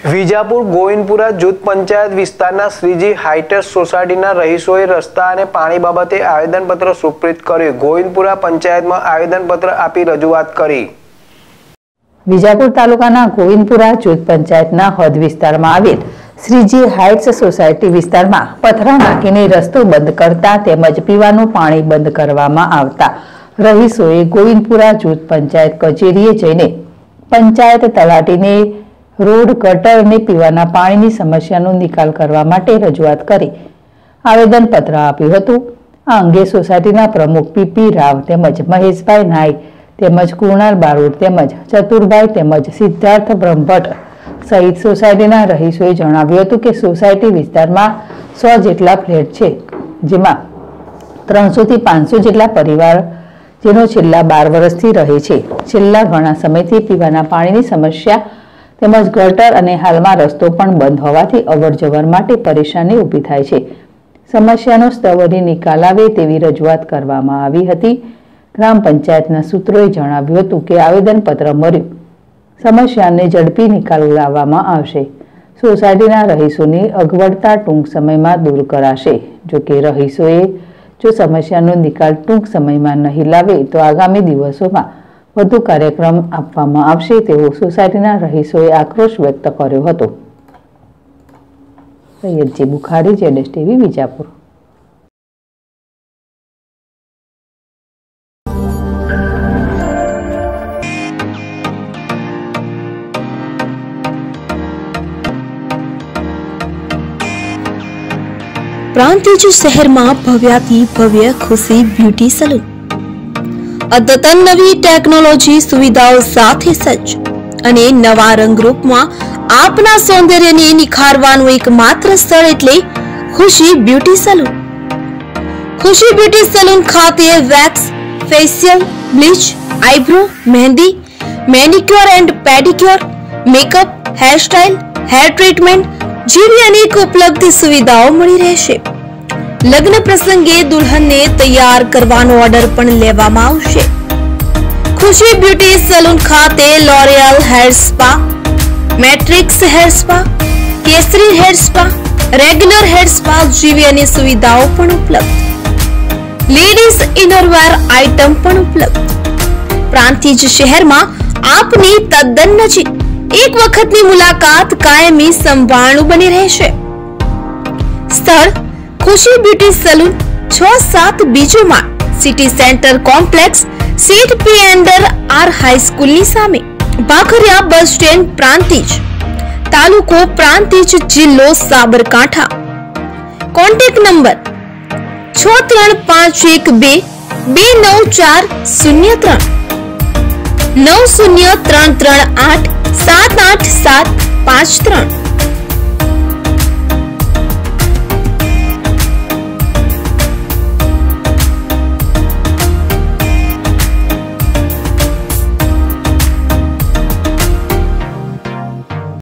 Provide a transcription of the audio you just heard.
વિજાપુર, ગોવિંદપુરા જૂથ પંચાયત વિસ્તારના શ્રીજી હાઈટેક સોસાયટીના રહીશોએ રસ્તા અને પાણી બાબતે આવેદનપત્ર સુપ્રિત કર્યું. ગોવિંદપુરા પંચાયતમાં આવેદનપત્ર આપી રજૂઆત કરી. વિજાપુર તાલુકાના ગોવિંદપુરા જૂથ પંચાયતના હદ વિસ્તારમાં આવેલ શ્રીજી હાઇટ્સ સોસાયટી વિસ્તારમાં પથરા નાખીને રસ્તો બંધ કરતા તેમજ પીવાનું પાણી બંધ કરવામાં આવતા રહીશોએ ગોવિંદપુરા જૂથ પંચાયત કચેરીએ જઈને પંચાયત તલાટીને રોડ ગટર અને પીવાના પાણીની સમસ્યાનો નિકાલ કરવા માટે રજૂઆત કરી. આવેદનપત્ર આપ્યું હતું. આ અંગે સોસાયટીના પ્રમુખ પીપી રાવ તેમજ મહેશભાઈ નાઈક તેમજ કુણાલ બારોટ તેમજ ચતુરભાઈ તેમજ સિદ્ધાર્થ બ્રહ્મભટ્ટ સહિત સોસાયટીના રહીશોએ જણાવ્યું હતું કે સોસાયટી વિસ્તારમાં સો જેટલા ફ્લેટ છે, જેમાં ત્રણસોથી પાંચસો જેટલા પરિવાર જેનો છેલ્લા બાર વર્ષથી રહે છે. છેલ્લા ઘણા સમયથી પીવાના પાણીની સમસ્યા તેમજ ગટર અને હાલમાં રસ્તો પણ બંધ હોવાથી અવરજવર માટે પરેશાની ઊભી થાય છે. સમસ્યાનો સ્તવરી નિકાલ આવે તેવી રજૂઆત કરવામાં આવી હતી. ગ્રામ પંચાયતના સૂત્રોએ જણાવ્યું હતું કે આવેદનપત્ર મળ્યું. સમસ્યાને ઝડપી નિકાલ લાવવામાં આવશે. સોસાયટીના રહીશોની અગવડતા ટૂંક સમયમાં દૂર કરાશે. જો કે રહીશોએ જો સમસ્યાનો નિકાલ ટૂંક સમયમાં નહીં લાવે તો આગામી દિવસોમાં વધુ કાર્યક્રમ આપવામાં આવશે તેવો સોસાયટીના રહીશોએ આક્રોશ વ્યક્ત કર્યો હતો. સૈયદજી બુખારી, જેડેશ ટીવી, વિજાપુર. પ્રાંતિજ શહેરમાં ભવ્યાથી ભવ્ય ખુશી બ્યુટી સલૂન. અદ્યતન નવી ટેકનોલોજી સુવિધાઓ સાથે સજ્જ અને નવા રંગરૂપમાં આપના સૌંદર્યને નિખારવાનું એકમાત્ર સ્થળ એટલે Khushi beauty salon. Khushi beauty salon ખાતે wax, facial, bleach, eyebrow, mehndi, manicure and pedicure, makeup, hairstyle, hair treatment જેવી અનેક ઉપલબ્ધ સુવિધાઓ મળી રહેશે. લગ્ન પ્રસંગે દુલ્હનને તૈયાર કરવાનો ઓર્ડર પણ લેવામાં આવશે. ખુશી બ્યુટી સલૂન ખાતે L'Oreal hair spa Matrix hair spa Kesari hair spa regular hair spa જેવી અનેક સુવિધાઓ પણ ઉપલબ્ધ. લેડીઝ ઇનરવેર આઇટમ પણ ઉપલબ્ધ. પ્રાંતિજ શહેરમાં આપની તદ્દન નજીક એક વખતની મુલાકાત કાયમી સંભાળનું બની રહેશે. સ્થળ ખુશી બ્યુટી સલૂન છ સાત બીજો માં સિટી સેન્ટર કોમ્પ્લેક્સ સીટ પી એન્ડર આર હાઈસ્કૂલની સામે. Bhakhariya bus stand Prantij. તાલુકો પ્રાંતિજ જિલ્લો સાબરકાંઠા. કોન્ટેક્ટ નંબર છ ત્રણ પાંચ એક બે બે નવ ચાર શૂન્ય ત્રણ. નવ શૂન્ય ત્રણ ત્રણ આઠ સાત આઠ સાત પાંચ ત્રણ.